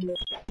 Yeah.